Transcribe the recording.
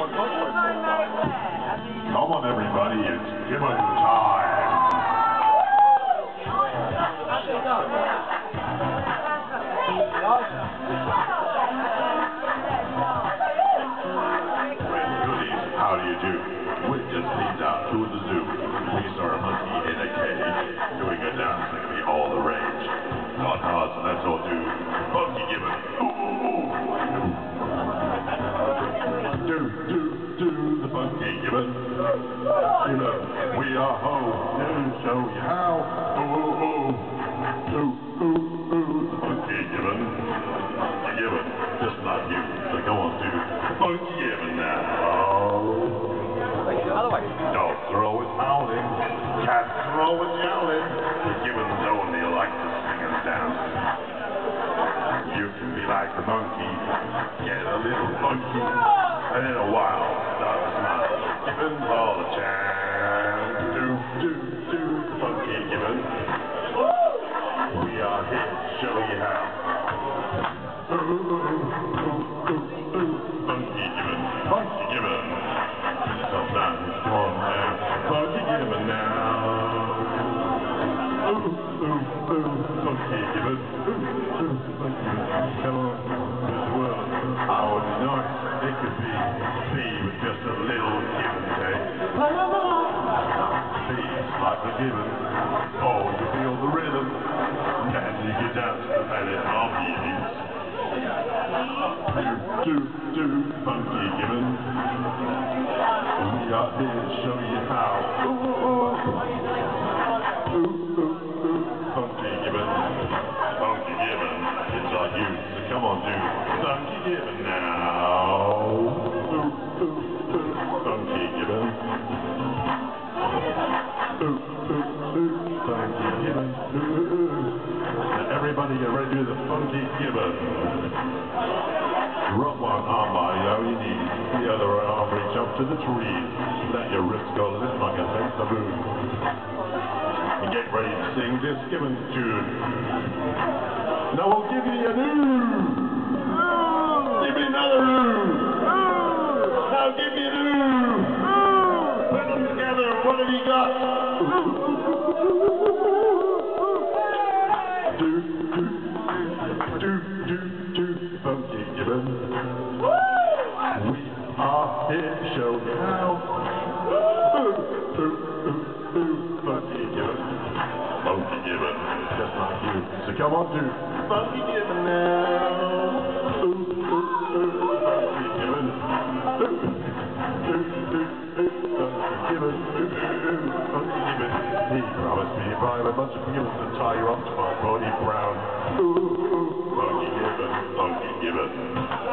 Come on, everybody, it's gibbon time. Goodies, You know, we are home you how. Ooh, ooh, ooh. Ooh, ooh, ooh. Gibbon. Monkey gibbon. Just like you. So go on, the monkey gibbon now. Other way. Dogs are always howling, cats are always yowling. The gibbons only like to sing and dance. You can be like the monkey, get a little funky, and in a while start Gibbons all a chance. Do, do, do funky gibbons. We are here to show you how. Funky gibbons, funky gibbons. Sometimes come on now, funky gibbon now. Funky gibbon. Ooh, ooh. Come on, this world, how nice it could. Be a gibbon. Oh, you feel the rhythm. And you can dance the belly of beatings. Do, do, do, funky gibbon. We are here to show you how. Ooh, ooh, ooh, funky gibbon, funky gibbon. It's on you, so come on, do funky gibbon now. Everybody get ready to do the funky gibbon. Rub one arm by oh, your knees, the other arm reach up to the tree. Let your wrist go limp like a sense of moon. And get ready to sing this gibbon tune. Now we'll give you a new. Come on, do funky gibbon now. Ooh, ooh, ooh, funky gibbon. Ooh, ooh, ooh, ooh, gibbon. Ooh, ooh, funky gibbon. He promised me if I have a bunch of gibbons to tie you up to my body brown. Ooh, ooh, funky gibbon, funky. Ooh.